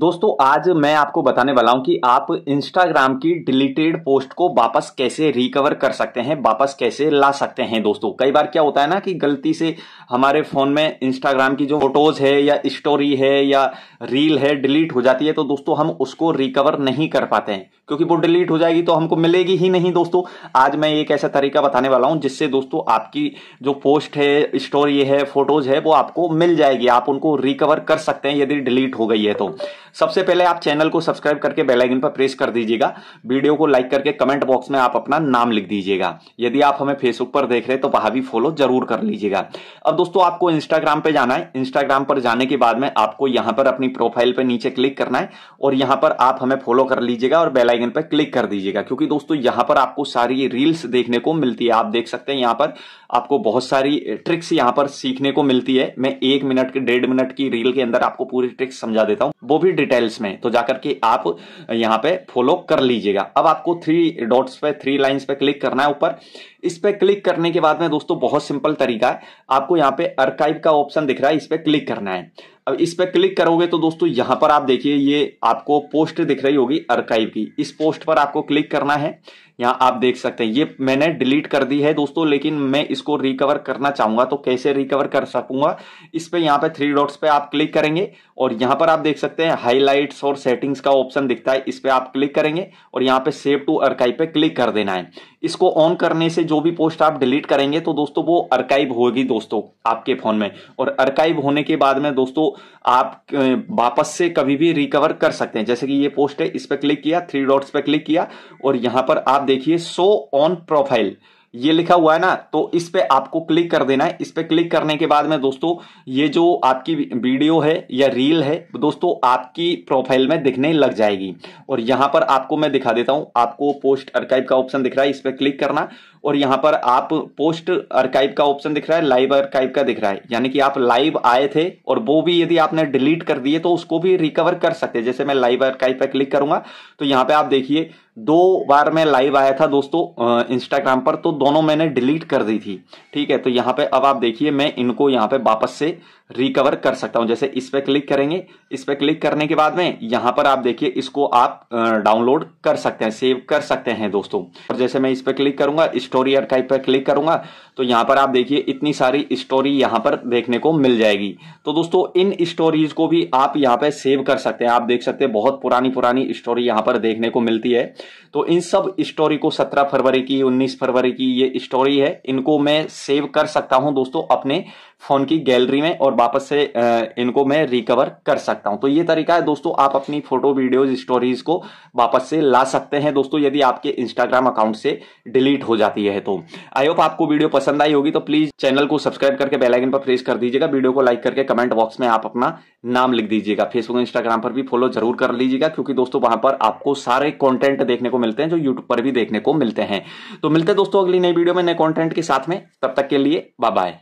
दोस्तों, आज मैं आपको बताने वाला हूँ कि आप इंस्टाग्राम की डिलीटेड पोस्ट को वापस कैसे रिकवर कर सकते हैं, वापस कैसे ला सकते हैं दोस्तों। कई बार क्या होता है ना कि गलती से हमारे फ़ोन में इंस्टाग्राम की जो फ़ोटोज़ है या स्टोरी है या रील है डिलीट हो जाती है तो दोस्तों हम उसको रिकवर नहीं कर पाते हैं। क्योंकि वो डिलीट हो जाएगी तो हमको मिलेगी ही नहीं दोस्तों। आज मैं एक ऐसा तरीका बताने वाला हूँ जिससे दोस्तों आपकी जो पोस्ट है स्टोरी है फ़ोटोज़ है, वो आपको मिल जाएगी। आप उनको रिकवर कर सकते हैं यदि डिलीट हो गई है तो। सबसे पहले आप चैनल को सब्सक्राइब करके बेल आइकन पर प्रेस कर दीजिएगा। वीडियो को लाइक करके कमेंट बॉक्स में आप अपना नाम लिख दीजिएगा। यदि आप हमें फेसबुक पर देख रहे हैं तो वहाँ भी फॉलो ज़रूर कर लीजिएगा। अब दोस्तों, आपको इंस्टाग्राम पे जाना है। इंस्टाग्राम पर जाने के बाद में आपको यहाँ पर अपनी प्रोफ़ाइल पर नीचे क्लिक करना है और यहाँ पर आप हमें फॉलो कर लीजिएगा और बेल आइकन पर क्लिक कर दीजिएगा। क्योंकि दोस्तों, यहाँ पर आपको सारी रील्स देखने को मिलती है। आप देख सकते हैं यहाँ पर आपको बहुत सारी ट्रिक्स यहाँ पर सीखने को मिलती है। मैं एक मिनट के, डेढ़ मिनट की रील के अंदर आपको पूरी ट्रिक्स समझा देता हूँ। वो भी डिटेल्स में तो जाकर के आप यहाँ पे फॉलो कर लीजिएगा। अब आपको थ्री डॉट्स पे थ्री लाइंस पे क्लिक करना है ऊपर। इस पे क्लिक करने के बाद में दोस्तों, बहुत सिंपल तरीका है। आपको यहाँ पे अर्काइव का ऑप्शन दिख रहा है, इस पे क्लिक करना है। अब इस पर क्लिक करोगे तो दोस्तों यहाँ पर आप देखिए, ये आपको पोस्ट दिख रही होगी अर्काइव की। इस पोस्ट पर आपको क्लिक करना है। यहाँ आप देख सकते हैं, ये मैंने डिलीट कर दी है दोस्तों, लेकिन मैं इसको रिकवर करना चाहूँगा तो कैसे रिकवर कर सकूँगा? इस पे यहाँ पे थ्री डॉट्स पे आप क्लिक करेंगे और यहाँ पर आप देख सकते हैं हाईलाइट्स और सेटिंग्स का ऑप्शन दिखता है, इस पे आप क्लिक करेंगे और यहाँ पे सेव टू अर्काइव पे क्लिक कर देना है। इसको ऑन करने से जो भी पोस्ट आप डिलीट करेंगे तो दोस्तों वो अर्काइव होगी दोस्तों आपके फ़ोन में। और अर्काइव होने के बाद में दोस्तों आप वापस से कभी भी रिकवर कर सकते हैं। जैसे कि ये पोस्ट है, इस पर क्लिक किया थ्री डॉट्स पे क्लिक किया, और यहाँ पर आप देखिए शो ऑन प्रोफ़ाइल ये लिखा हुआ है ना तो इस पे आपको क्लिक कर देना है। इस पे क्लिक करने के बाद में दोस्तों, ये जो आपकी वीडियो है या रील है, दोस्तों, आपकी प्रोफ़ाइल में दिखने लग जाएगी। और यहाँ पर आपको मैं दिखा देता हूँ, आपको पोस्ट अर्काइव का ऑप्शन दिख रहा है, इस पे क्लिक करना। और यहाँ पर आप पोस्ट अर्काइव का ऑप्शन दिख रहा है लाइव अर्काइव का दिख रहा है। यानी कि आप लाइव आए थे और वो भी यदि आपने डिलीट कर दिए तो उसको भी रिकवर कर सकते हैं। जैसे मैं लाइव अर्काइव पर क्लिक करूँगा तो यहाँ पे आप देखिए, दो बार मैं लाइव आया था दोस्तों इंस्टाग्राम पर तो दोनों मैंने डिलीट कर दी थी। ठीक है तो यहाँ पे अब आप देखिए, मैं इनको यहाँ पे वापस से रिकवर कर सकता हूँ। जैसे इस पे क्लिक करेंगे, इस पे क्लिक करने के बाद में यहाँ पर आप देखिए, इसको आप डाउनलोड कर सकते हैं सेव कर सकते हैं दोस्तों। और जैसे मैं इस पर क्लिक करूँगा स्टोरी अर्काइव पे क्लिक करूँगा तो यहाँ पर आप देखिए, इतनी सारी स्टोरी यहाँ पर देखने को मिल जाएगी। तो दोस्तों, इन स्टोरीज को भी आप यहाँ पे सेव कर सकते हैं। आप देख सकते हैं, बहुत पुरानी पुरानी स्टोरी यहाँ पर देखने को मिलती है। तो इन सब स्टोरी को सत्रह फरवरी की, उन्नीस फरवरी की ये स्टोरी है, इनको मैं सेव कर सकता हूँ दोस्तों, अपने फ़ोन की गैलरी में और वापस से इनको मैं रिकवर कर सकता हूँ। तो ये तरीका है, दोस्तों, आप अपनी फ़ोटो वीडियोज़ स्टोरीज को वापस से ला सकते हैं। दोस्तों, यदि आपके इंस्टाग्राम अकाउंट से डिलीट हो जाती है तो। आई होप आपको वीडियो पसंद आई होगी तो प्लीज़ चैनल को सब्सक्राइब करके बेलाइकन पर प्रेस कर दीजिएगा। वीडियो को लाइक करके कमेंट बॉक्स में आप अपना नाम लिख दीजिएगा। फेसबुक इंस्टाग्राम पर भी फॉलो ज़रूर कर लीजिएगा, क्योंकि दोस्तों, वहाँ पर आपको सारे कॉन्टेंट देखने को मिलते हैं, जो यूट्यूब पर भी देखने को मिलते हैं। तो मिलते हैं, दोस्तों, अगली नई वीडियो में नए कॉन्टेंट के साथ में। तब तक के लिए बाय बाय